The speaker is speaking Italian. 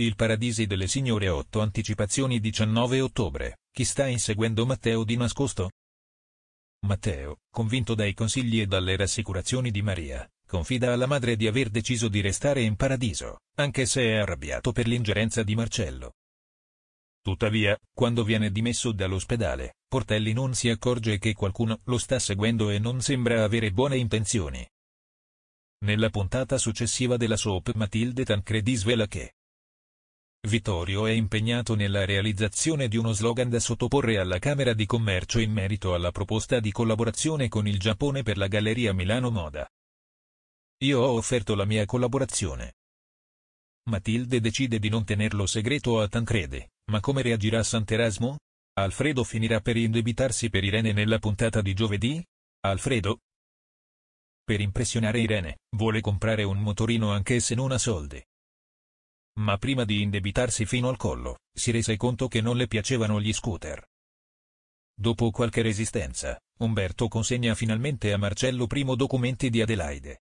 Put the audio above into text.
Il Paradisi delle Signore 8 Anticipazioni 19 ottobre. Chi sta inseguendo Matteo di nascosto? Matteo, convinto dai consigli e dalle rassicurazioni di Maria, confida alla madre di aver deciso di restare in paradiso, anche se è arrabbiato per l'ingerenza di Marcello. Tuttavia, quando viene dimesso dall'ospedale, Portelli non si accorge che qualcuno lo sta seguendo e non sembra avere buone intenzioni. Nella puntata successiva della soap Matilde Tancredi svela che Vittorio è impegnato nella realizzazione di uno slogan da sottoporre alla Camera di Commercio in merito alla proposta di collaborazione con il Giappone per la Galleria Milano Moda. Io ho offerto la mia collaborazione. Matilde decide di non tenerlo segreto a Tancredi, ma come reagirà Sant'Erasmo? Alfredo finirà per indebitarsi per Irene nella puntata di giovedì? Alfredo? Per impressionare Irene, vuole comprare un motorino anche se non ha soldi ma prima di indebitarsi fino al collo, si rese conto che non le piacevano gli scooter. Dopo qualche resistenza, Umberto consegna finalmente a Marcello primo documenti di Adelaide.